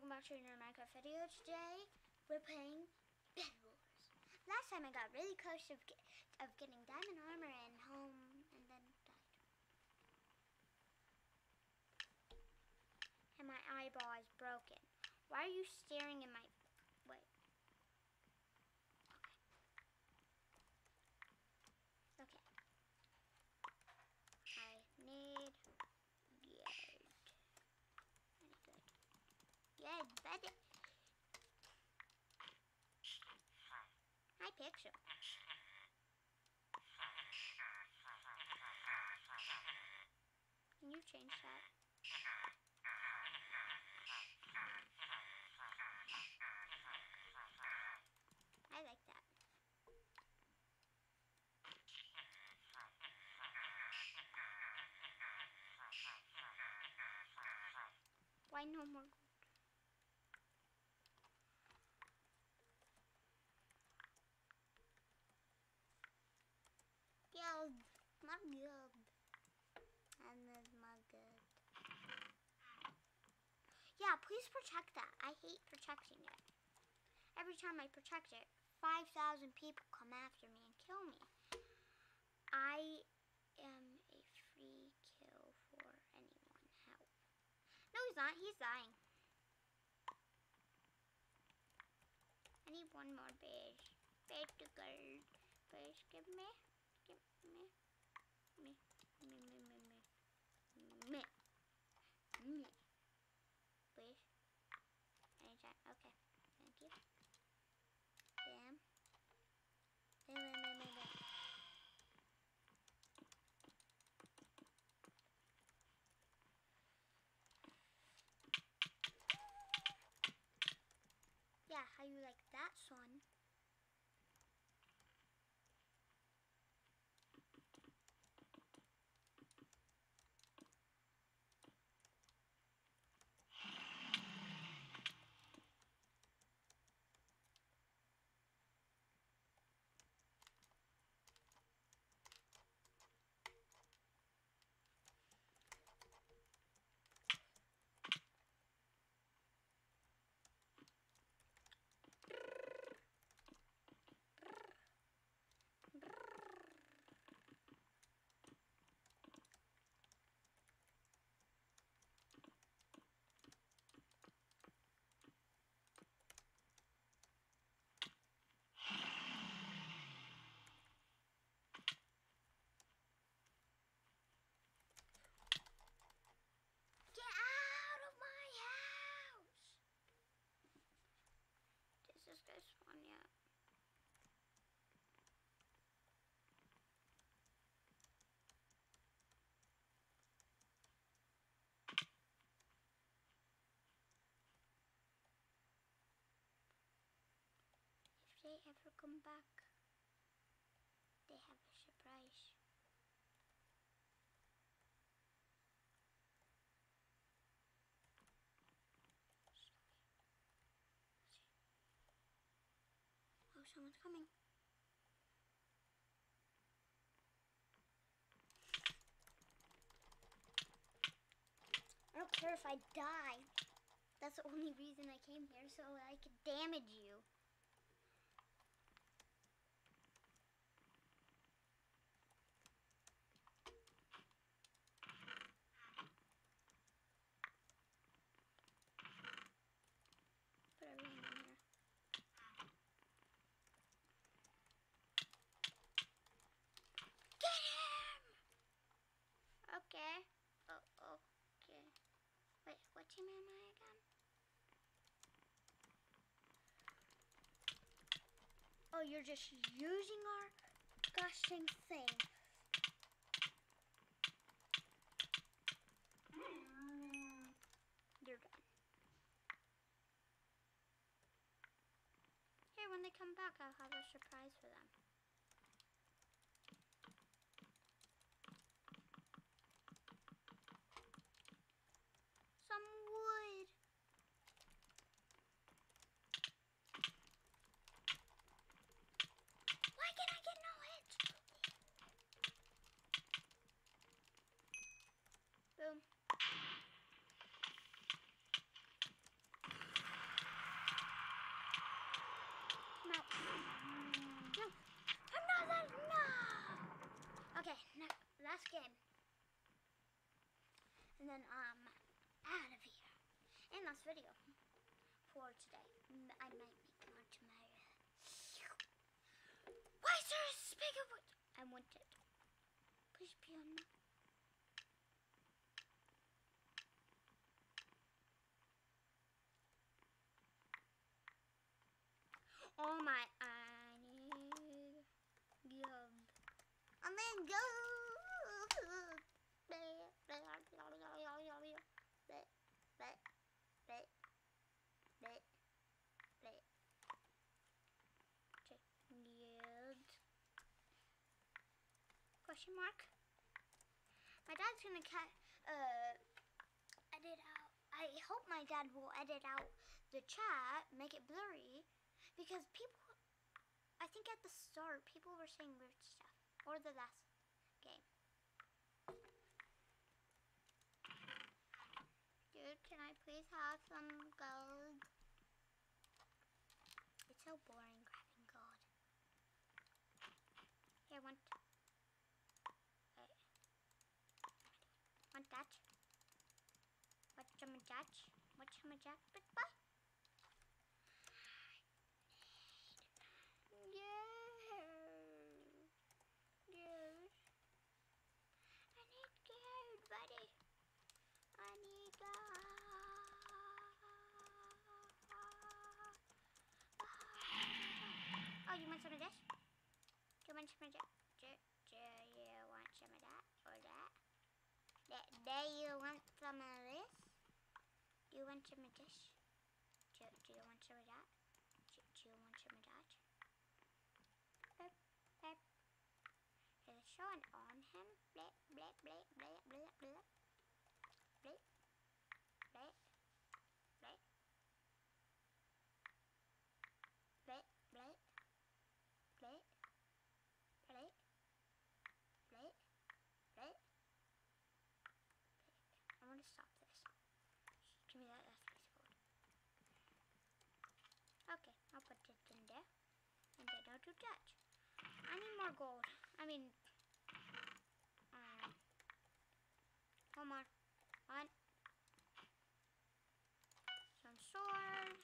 welcome back to another Minecraft video. Today, we're playing Bed Wars. Last time I got really close of, of getting diamond armor and home, and then died. And my eyeball is broken. Why are you staring in my... Wait. Okay. Okay. I need... Yard. Very good. Yeah, better. Hi, picture. Can you change that? I like that. Why no more? gold? Guild, my guild, and then my good. Yeah, please protect that. I hate protecting it. Every time I protect it, 5,000 people come after me and kill me. I am a free kill for anyone. Help. No, he's not. He's dying. I need one more beige. Beige to gold. Beige, give me. Give me. Me. Me, me, me, me. Me. Me. Please. Anytime. Okay. Thank you. Bam. Bam, bam, bam, bam, bam. Yeah, how you like that, son? Get out of my house! Does this guy spawn yet? If they ever come back, they have a surprise. Oh, someone's coming. I don't care if I die. That's the only reason I came here, so I could damage you. Put everything in here. Get him! Okay. Oh, okay. Wait, what team am I again? Oh, you're just using our gushing thing. You're done. Here, when they come back, I'll have a surprise for them. then I'm um, out of here. And that's video for today. I might make more tomorrow. Why is there a speak of what I wanted? Please be on me. Oh my, I need give. I'm gonna go. Question mark. My dad's gonna cut, uh, edit out. I hope my dad will edit out the chat, make it blurry, because people. I think at the start people were saying weird stuff, or the last game. Dude, can I please have some gold? It's so boring grabbing gold. Here, want. Wait. Want that? What some of that? What some of? Big boy? Yeah. Good. I need gold, buddy. I need gold. Oh, you want some of this? Do you want some of that? Do, do you want some of that or that? Do, do you want some of this? Do you want some of this? Do, do you want some of that? Do, do you want some of that? Beep. Is it showing on him? Blip, blip, blip, blip, blip, blip. Blip, blip, blip. Blip, blip, blip. Blip, blip, blip. I want to stop this. Give me that last piece of gold. Okay, I'll put it in there. Do that. I need more gold. I mean, um, one more. One. Some sword.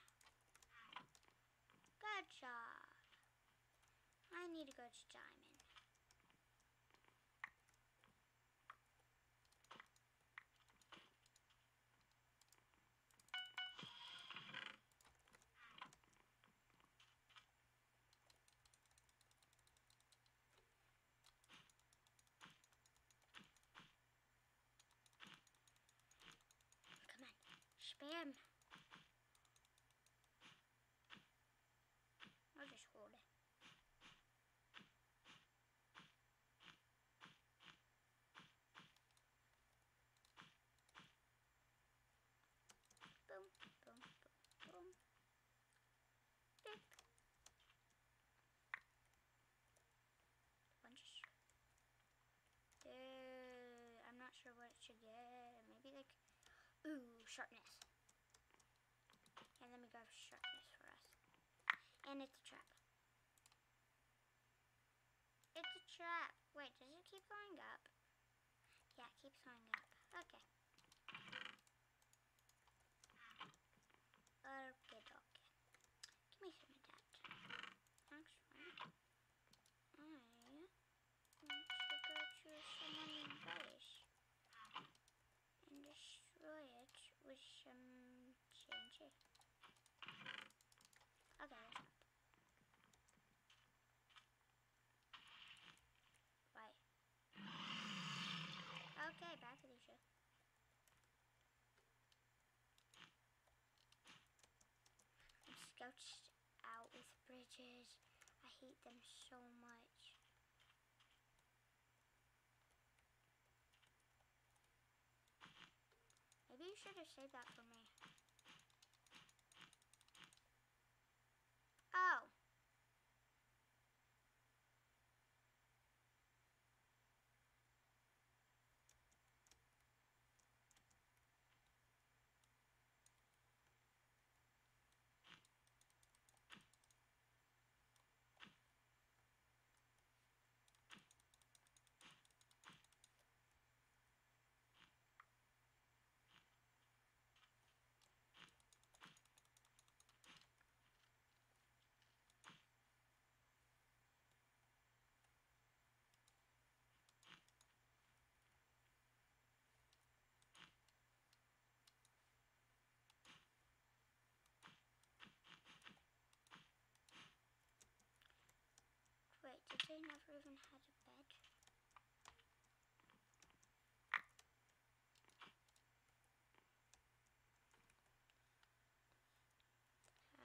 Good job. I need to go to diamond. Spam. I'll just hold it. Boom, boom, boom, boom. Beep. Bunch of sh- Dude, I'm not sure what it should get. Maybe like, ooh, sharpness. And let me grab sharpness for us. And it's a trap. It's a trap. Wait, does it keep going up? Yeah, it keeps going up. Okay. Okay, okay. Give me some of that. Actually, I want to go to someone's base and destroy it with some TNT. Okay, let's go. Right. Okay, back to the show. I'm out with bridges. I hate them so much. Maybe you should have saved that for me. Did they never even had a bed?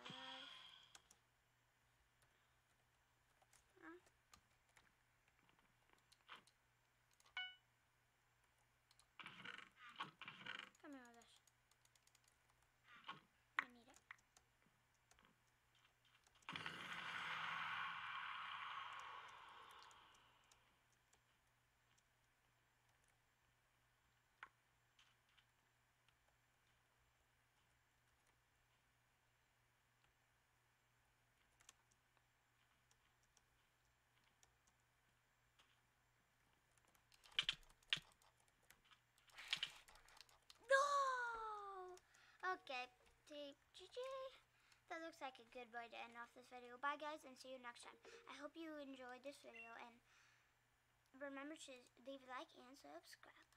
Have- Huh? Come here with us. I need it. No! Okay, GG. That looks like a good way to end off this video. Bye, guys, and see you next time. I hope you enjoyed this video, and remember to leave a like and subscribe.